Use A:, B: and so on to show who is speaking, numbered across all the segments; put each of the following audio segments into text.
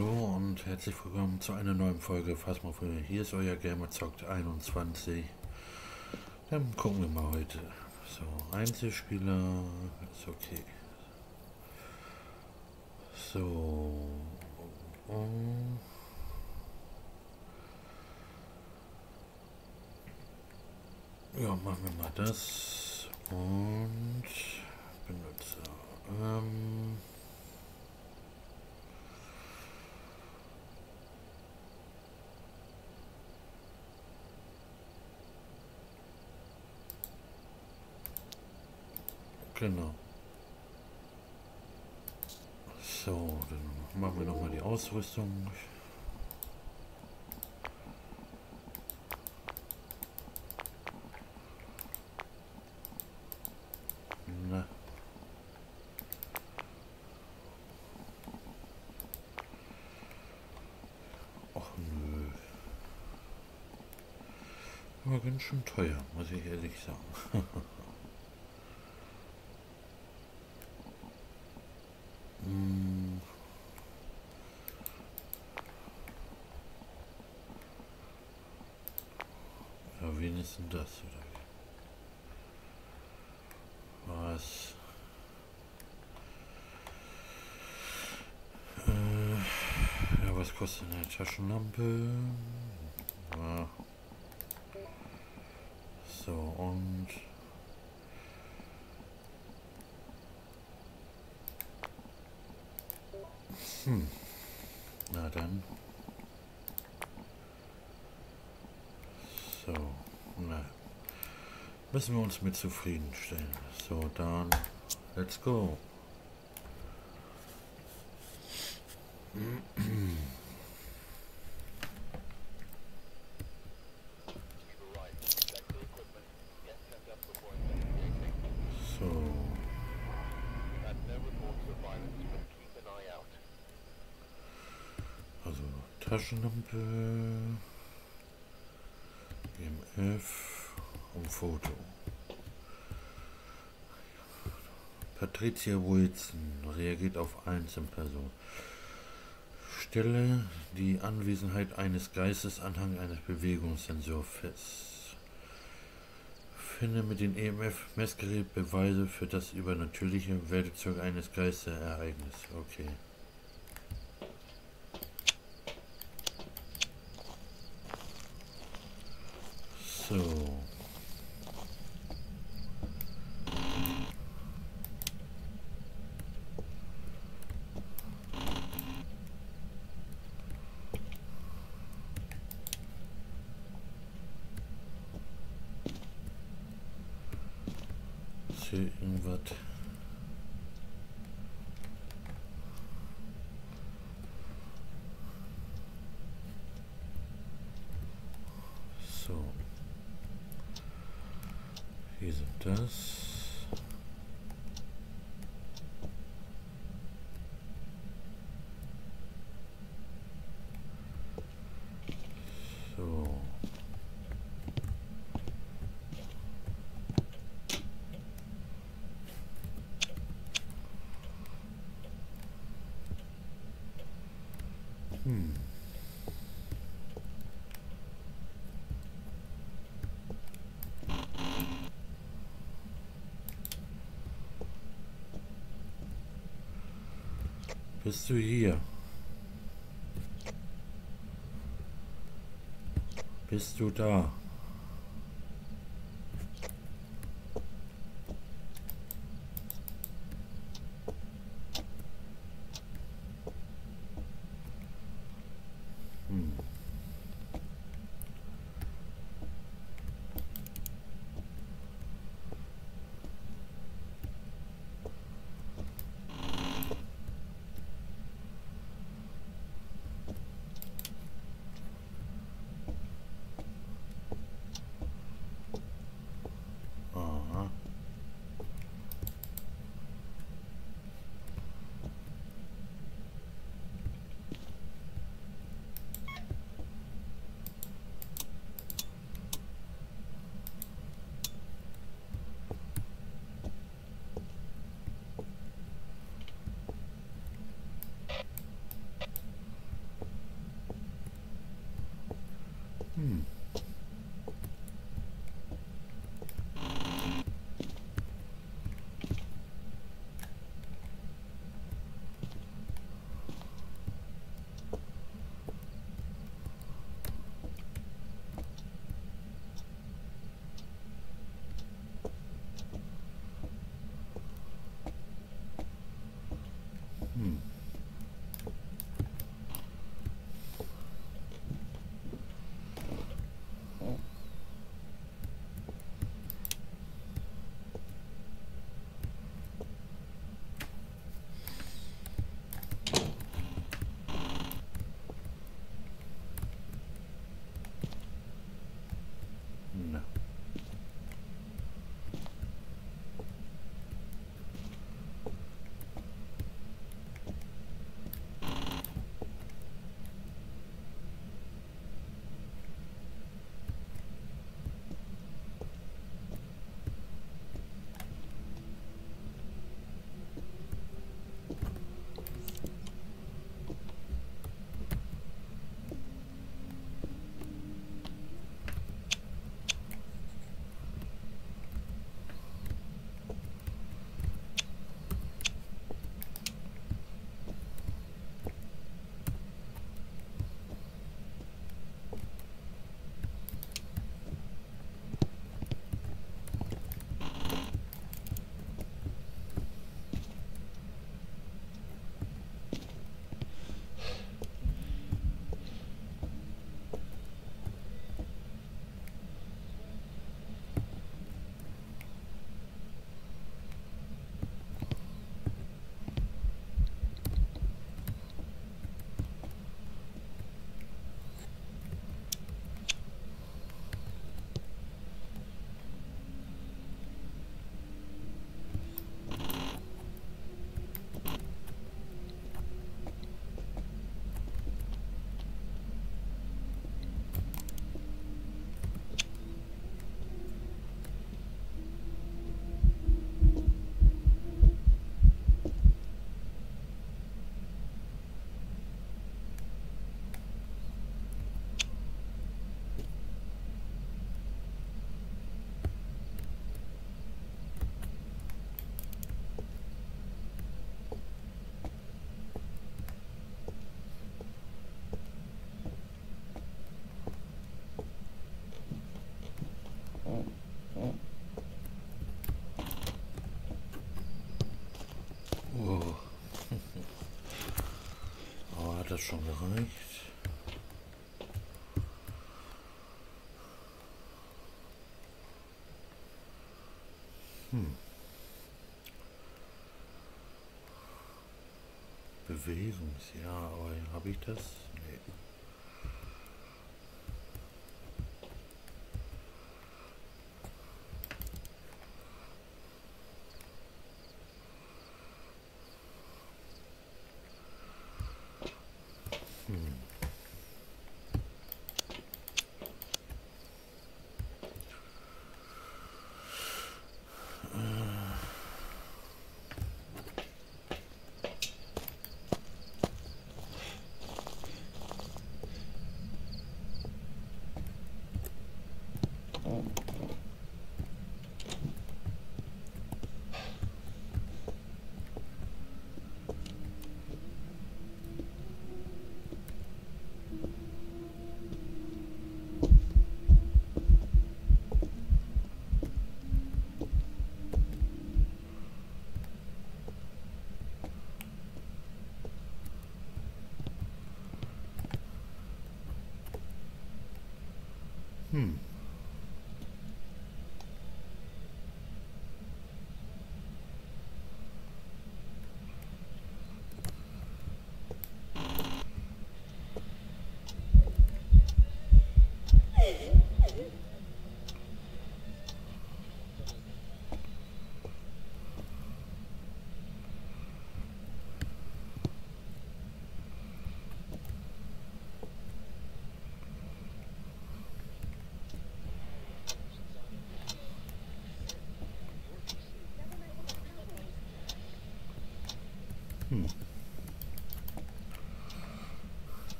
A: Hallo und herzlich willkommen zu einer neuen Folge Phasmophobie. Hier ist euer Gamerzockt 21. Dann gucken wir mal heute. So, Einzelspieler ist okay. So. Ja, machen wir mal das. Und Benutzer. Ähm Genau. So, dann machen wir noch mal die Ausrüstung. Na. Och nö. Aber ganz schön teuer, muss ich ehrlich sagen. Hm. Ja, wen ist denn das? Oder? Was? Äh, ja, was kostet eine Taschenlampe? Ja. So, und... Hm. Na dann. So, na. Müssen wir uns mit zufriedenstellen. So, dann, let's go. Taschenlampe, EMF und Foto. Patricia Wilson reagiert auf Einzelperson. Stelle die Anwesenheit eines Geistes anhand eines Bewegungssensors fest. Finde mit dem EMF-Messgerät Beweise für das übernatürliche Werkzeug eines Geisterereignisses. Okay. So. Ist hier irgendwas? Wie sind das? So. Hmm. Bist du hier? Bist du da? Das schon gereicht? Hm. Bewegungs, ja, aber habe ich das? Hmm.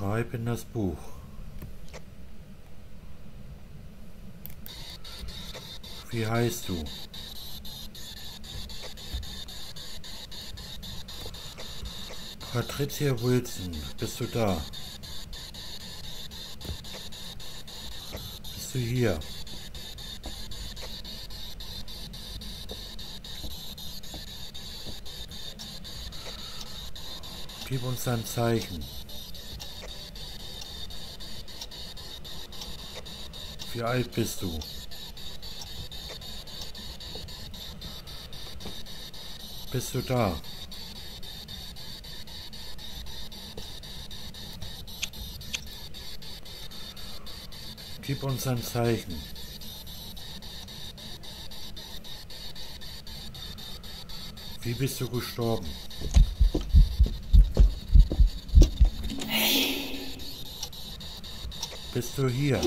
A: Schreib in das Buch. Wie heißt du? Patricia Wilson, bist du da? Bist du hier? Gib uns ein Zeichen. Wie alt bist du? Bist du da? Gib uns ein Zeichen. Wie bist du gestorben? Bist du hier?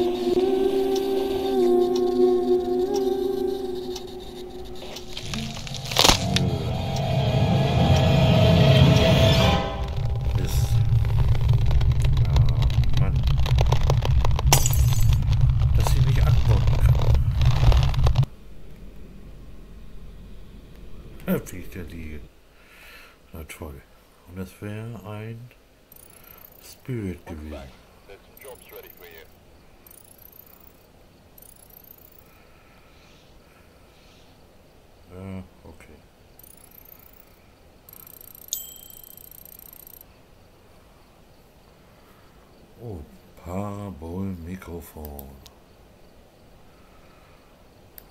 A: Oh, Parabol-Mikrofon.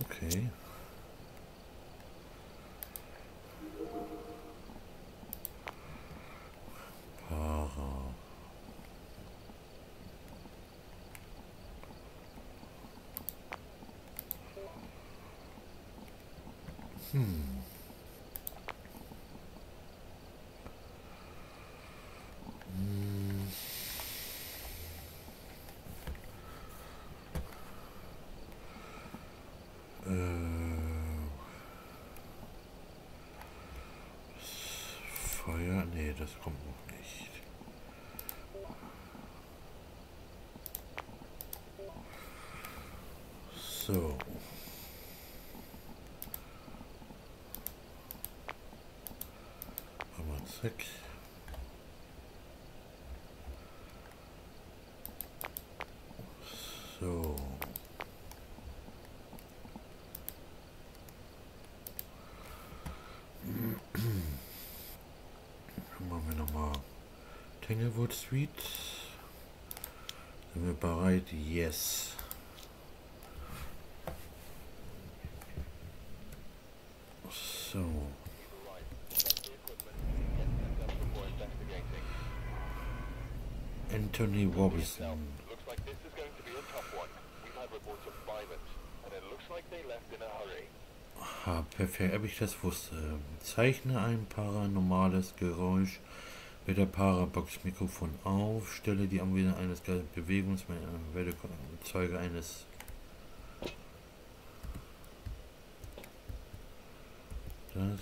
A: Okay. Das kommt noch nicht. So. Aber zack. So. Tanglewood Street. Sind wir bereit? Yes. So. Anthony Robinson. Looks like this is going to be a tough one. We've had reports of violence, and it looks like they left in a hurry. Ha, perfekt, ob ich das wusste. Zeichne ein paranormales Geräusch mit der Parabox-Mikrofon auf, stelle die Anwendung eines Bewegungs, werde Zeuge eines das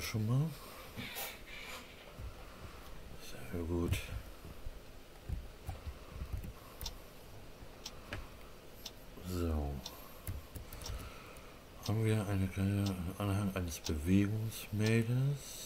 A: wir schon mal. Sehr gut. So. Haben wir eine kleine Anhang eines Bewegungsmelders.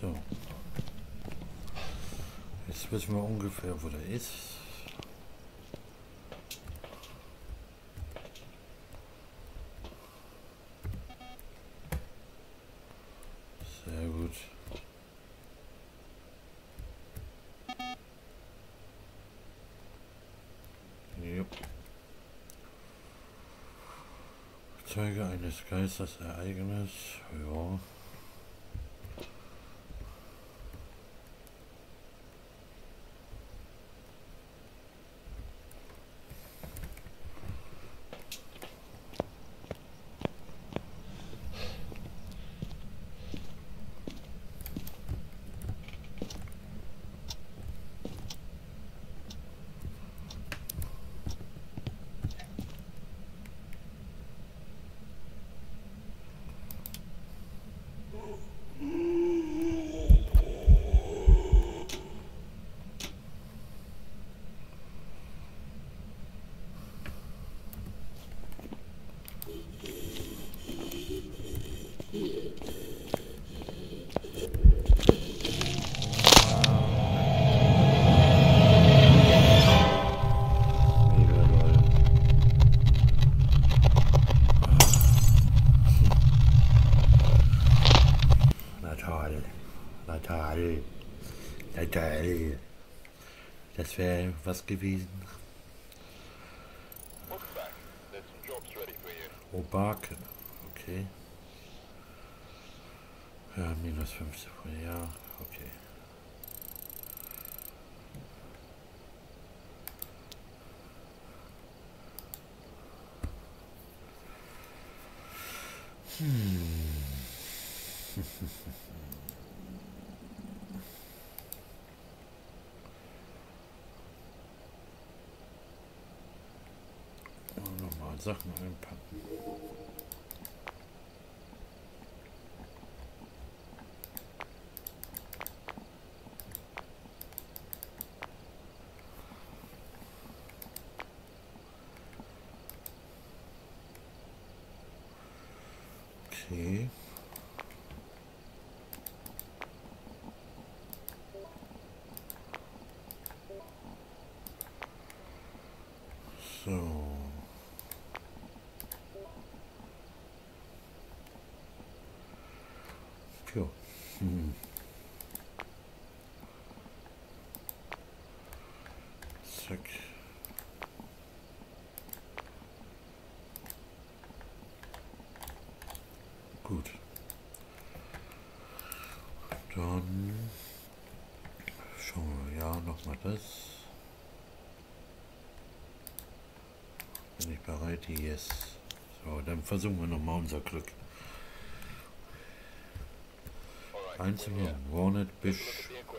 A: So. Jetzt wissen wir ungefähr, wo der ist. Sehr gut. Zeuge eines Geistesereignisses. Ja. give Sachen einpacken. Okay. So. Tja. Zack. Gut. Dann schauen wir ja nochmal das. Bin ich bereit? Yes. So, dann versuchen wir nochmal unser Glück.
B: I've got nothing else to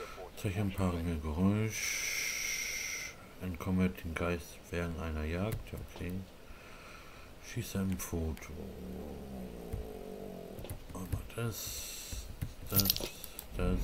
B: report.
A: Zeichenpaare mehr Geräusch. Entkomme den Geist während einer Jagd. Okay. Schieße ein Foto. Aber das, das, das.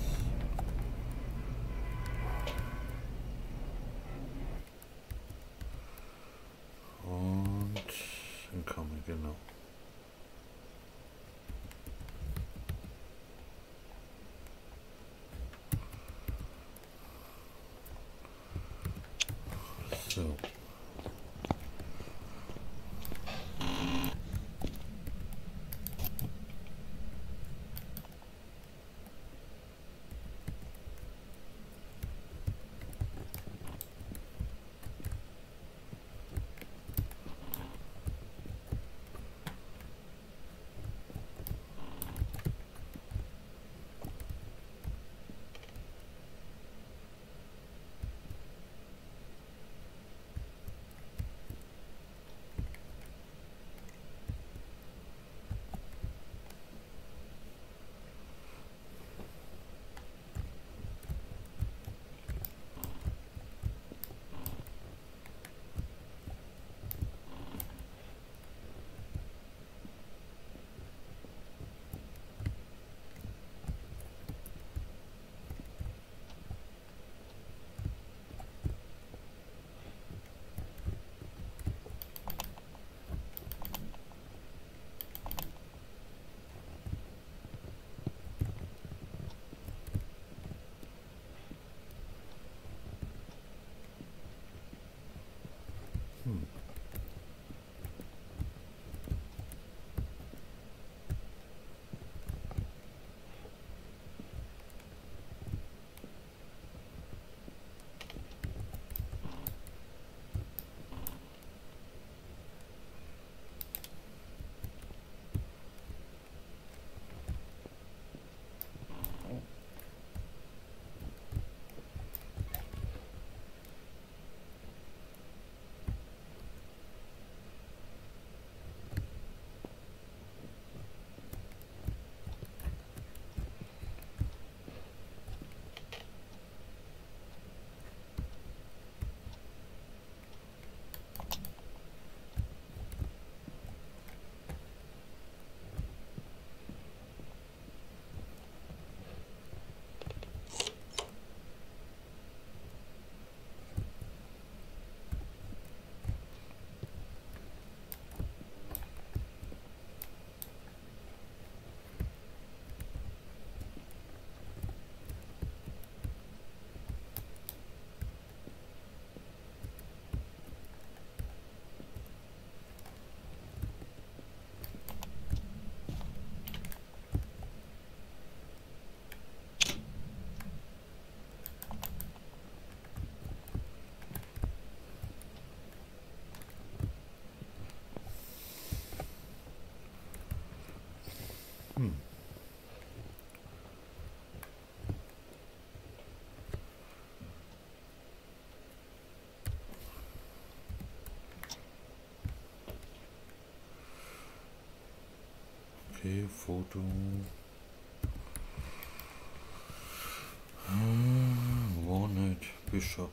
A: Okay, Foto. Hm, Walnut Bishop.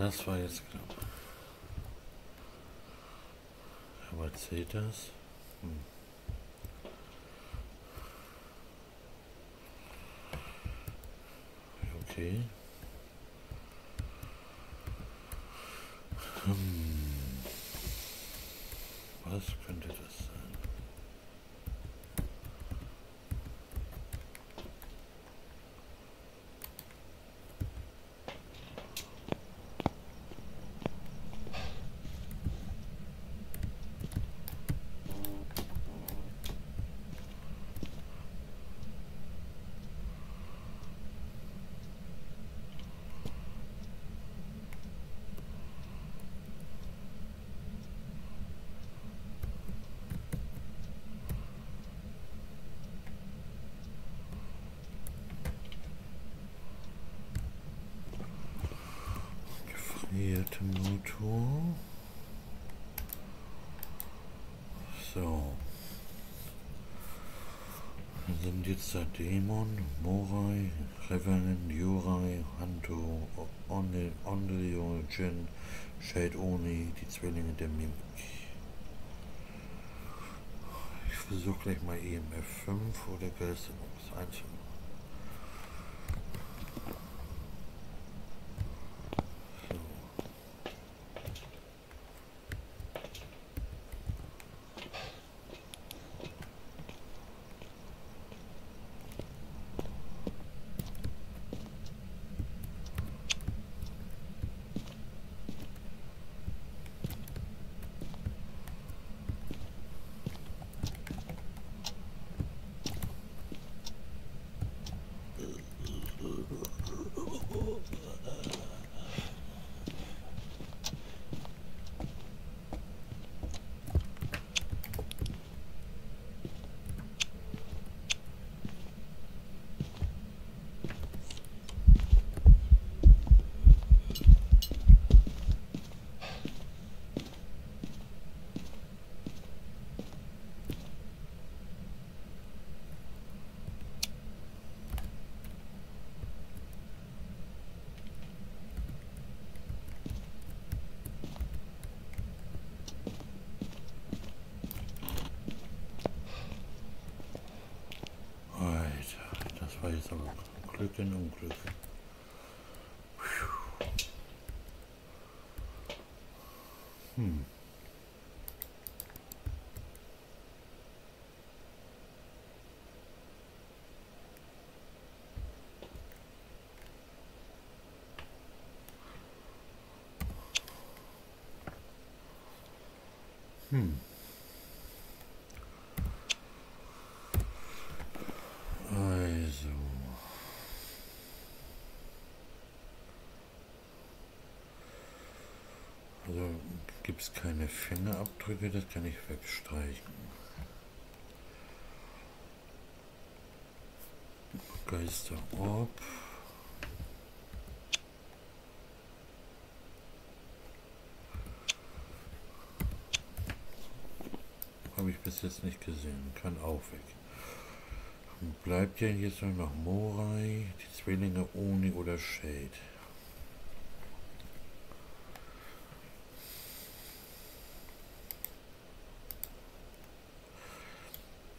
A: Das war jetzt knapp. Aber zählt das? Hm. Okay. Hm. Was könnte das sein? Gefrierte Motor. So. Dann sind jetzt der Dämon, Morai, Revenant, Jurai, Hanto, Ondelio, Jin, Shade Oni, die Zwillinge der Mimik. Ich versuche gleich mal EMF 5 oder Geisterbox einzunehmen. War jetzt aber Glück in Unglück. Hm. Hmm. Gibt es keine Fingerabdrücke, das kann ich wegstreichen. Geisterorb. Habe ich bis jetzt nicht gesehen. Kann auch weg. bleibt ja jetzt nur noch Morai, die Zwillinge Oni oder Shade.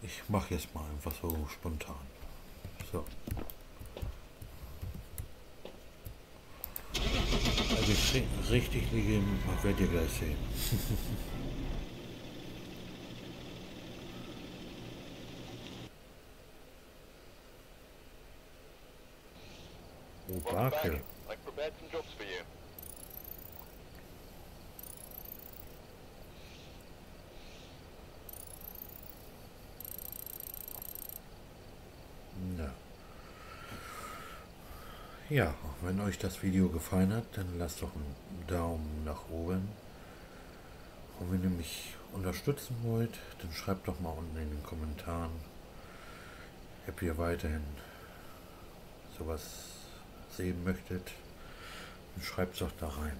A: Ich mache jetzt mal einfach so spontan. So. Also ich richtig liege, werdet ihr gleich sehen. oh, danke. Ja, wenn euch das Video gefallen hat, dann lasst doch einen Daumen nach oben. Und wenn ihr mich unterstützen wollt, dann schreibt doch mal unten in den Kommentaren, ob ihr weiterhin sowas sehen möchtet. Dann schreibt es doch da rein.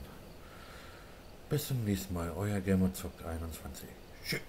A: Bis zum nächsten Mal, euer Gamerzockt21. Tschüss.